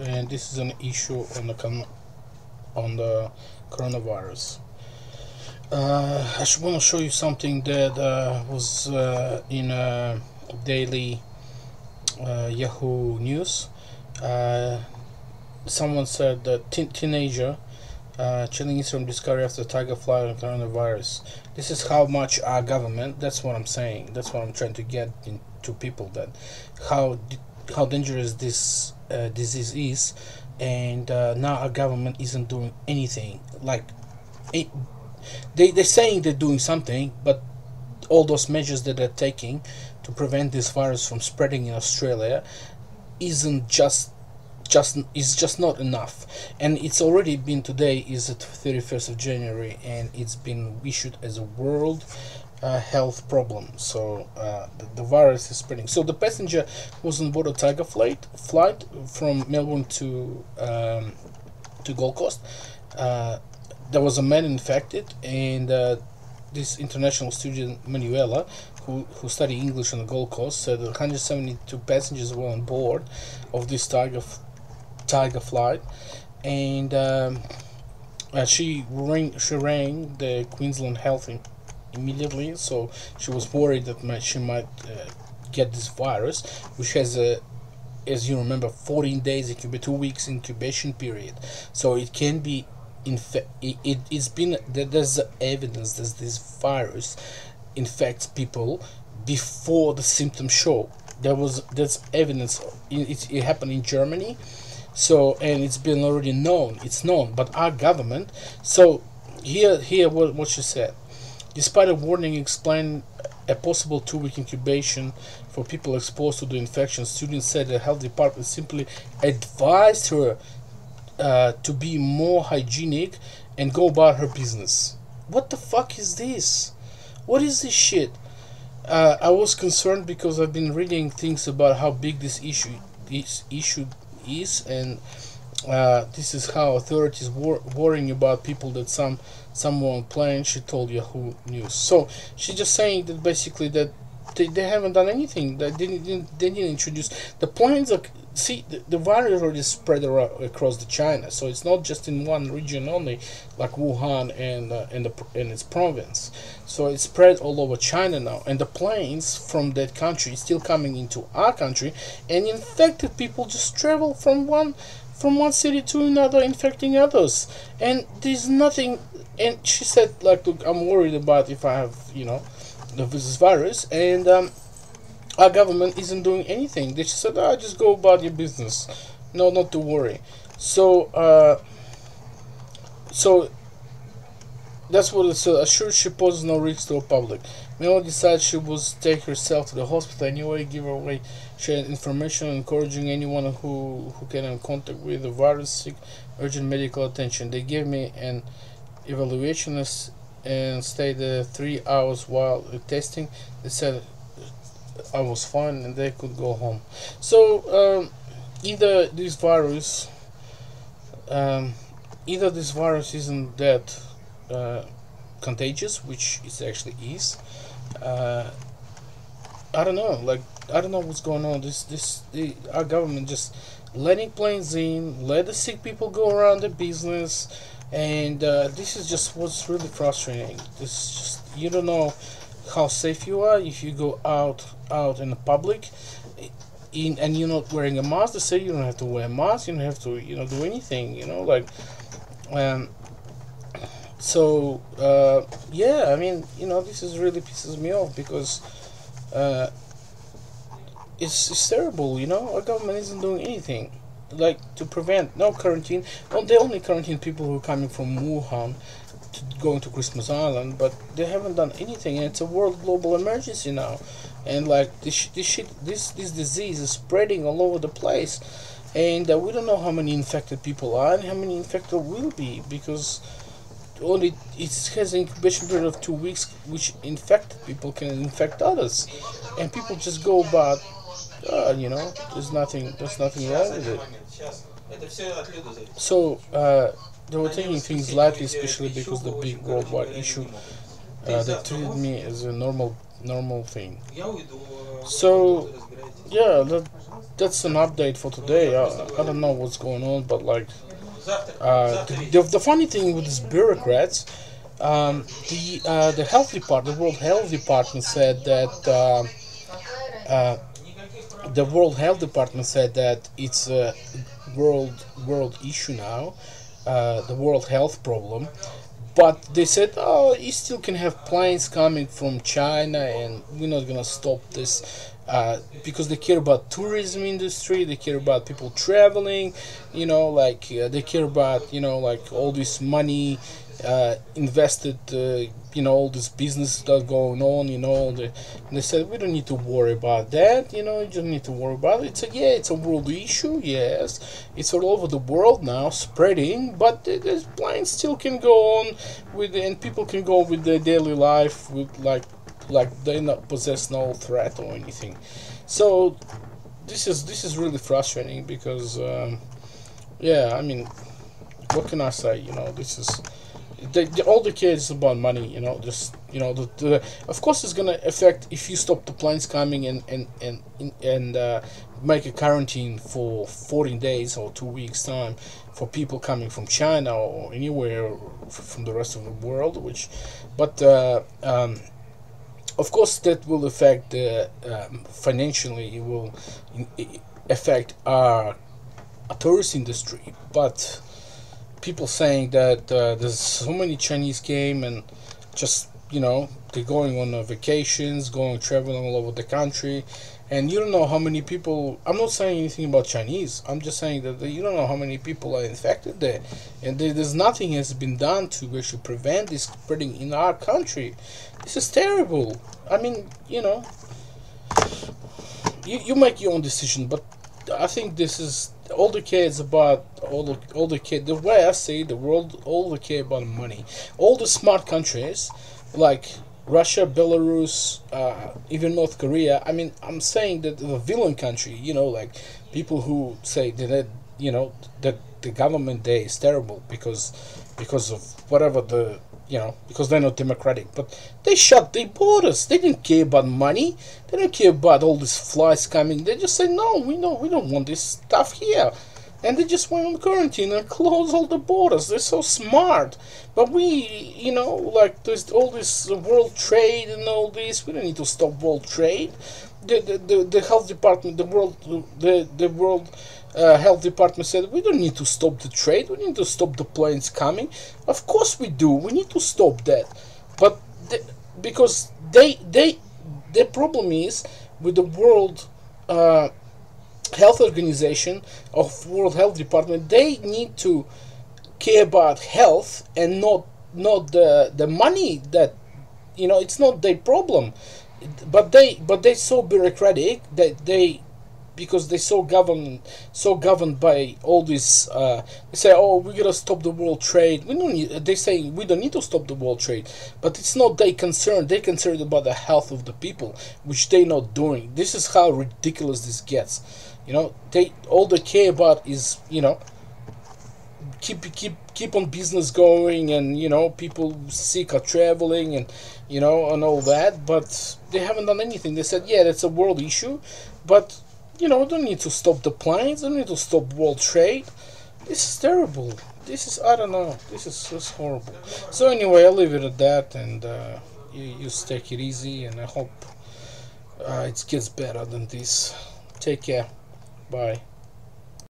and this is an issue on the on the coronavirus. Uh, I want to show you something that uh, was uh, in a daily uh, Yahoo News. Uh, someone said that teenager uh, chilling is from discovery after tiger fly on coronavirus. This is how much our government. That's what I'm saying. That's what I'm trying to get into people. That how how dangerous this uh, disease is, and uh, now our government isn't doing anything. Like, it, they they're saying they're doing something, but all those measures that they're taking to prevent this virus from spreading in Australia isn't just just is just not enough and it's already been today is the 31st of January and it's been issued as a world uh, health problem. So uh, the, the, virus is spreading. So the passenger was on board a tiger flight flight from Melbourne to um, to Gold Coast. Uh, there was a man infected and uh, this international student Manuela who, who studied English on the Gold Coast said 172 passengers were on board of this tiger Tiger flight, and um, uh, she rang she rang the Queensland Health immediately. So she was worried that might, she might uh, get this virus, which has a as you remember 14 days incubation two weeks incubation period so it can be infe- it, it, it's been that there's evidence that this virus infects people before the symptoms show there was there's evidence it, it happened in germany so and it's been already known it's known but our government so here here what, what she said despite a warning explaining a possible two-week incubation for people exposed to the infection. Students said the health department simply advised her uh, to be more hygienic and go about her business. What the fuck is this? What is this shit? Uh, I was concerned because I've been reading things about how big this issue this issue is and uh, this is how authorities were worrying about people that some someone plane she told yahoo news. So she's just saying that basically that they, they haven't done anything. They didn't, didn't they didn't introduce the planes are see the, the virus already spread around, across the china. So it's not just in one region only like wuhan and uh, and, the, and its province. So it's spread all over china now. And the planes from that country is still coming into our country. And infected people just travel from one from one city to another infecting others and there's nothing and she said like look i'm worried about if i have you know the this virus and um, our government isn't doing anything. They just said, "Ah, just go about your business. No, not to worry." So, uh, so that's what it said. Assured she poses no risk to the public. Melo decided she would take herself to the hospital anyway, give away shared information, encouraging anyone who who can in contact with the virus seek urgent medical attention. They gave me an evaluation and stayed there three hours while testing. They said I was fine and they could go home. So um, either this virus, um, either this virus isn't that uh, contagious, which it actually is. Uh, I don't know. Like I don't know what's going on. This this the, our government just letting planes in, let the sick people go around their business, and uh, this is just what's really frustrating. This just you don't know how safe you are if you go out out in the public in, and you're not wearing a mask they say you don't have to wear a mask you don't have to you know do anything you know like um so uh, yeah i mean you know this is really pisses me off because uh, it's, it's terrible you know? Our government isn't doing anything like to prevent no quarantine well they only quarantine people who are coming from wuhan to going to Christmas Island, but they haven't done anything, and it's a world global emergency now, and like this this shit this this disease is spreading all over the place, and uh, we don't know how many infected people are and how many infected will be because only it has an incubation period of two weeks, which infected people can infect others, and people just go about, uh, you know, there's nothing, there's nothing wrong with it. So uh, they were taking things lightly, especially because the big worldwide issue. Uh, they treated me as a normal, normal thing. So, yeah, that, that's an update for today. I, I don't know what's going on, but like. Uh, the, the, funny thing with these bureaucrats, um, the uh, the health department, the World Health Department said that uh, uh, the World Health Department said that it's a world world issue now, uh, the world health problem. But they said, oh, you still can have planes coming from China, and we're not gonna stop this uh, because they care about tourism industry. They care about people traveling. You know, like uh, they care about you know like all this money uh, invested. Uh, you know all this business that's going on. You know, they said we don't need to worry about that. You know, you don't need to worry about it. It's a yeah, it's a world issue. Yes, it's all over the world now, spreading. But the planes still can go on with, and people can go with their daily life with like like they not possess no threat or anything. So this is this is really frustrating because um, yeah, I mean, what can I say? You know, this is. The, the, all the kids about money, you know. Just you know, the, the of course it's gonna affect if you stop the planes coming and and and and uh, make a quarantine for 14 days or two weeks time for people coming from China or anywhere from the rest of the world. Which, but uh, um, of course that will affect uh, um, financially. It will affect our tourist industry, but people saying that uh, there's so many Chinese came and just you know they're going on vacations, going traveling all over the country, and you don't know how many people. I'm not saying anything about Chinese. I'm just saying that you don't know how many people are infected there, and there's nothing has been done to actually prevent this spreading in our country. This is terrible. I mean, you know, you you make your own decision, but I think this is all the cares about all the all the care the way I see the world all the care about money. All the smart countries like Russia, Belarus, uh, even North Korea. I mean, I'm saying that the villain country, you know, like people who say that, you know that the government there is terrible because because of whatever the you know because they're not democratic. But they shut their borders. They didn't care about money. They don't care about all these flies coming. They just say no we know we don't want this stuff here and they just went on quarantine and closed all the borders. They're so smart. But we you know like there's all this world trade and all this. We don't need to stop world trade. The the, the, the health department the world the the world uh, health department said we don't need to stop the trade. We need to stop the planes coming. Of course we do. We need to stop that. But the, because they they the problem is with the world uh, health organization of world health department they need to care about health and not not the the money that you know it's not their problem. But they but they're so bureaucratic that they because they so governed so governed by all this uh, they say oh we gotta stop the world trade. We don't need, they say we don't need to stop the world trade. But it's not they concerned They're concerned about the health of the people which they're not doing. This is how ridiculous this gets. You know they all they care about is you know keep keep keep on business going and you know people sick are traveling and you know and all that. But they haven't done anything. They said yeah that's a world issue. But you know don't need to stop the planes don't need to stop world trade. This is terrible. This is i don't know this is just horrible. So anyway i'll leave it at that and uh, you, just take it easy and i hope uh, it gets better than this. Take care. Bye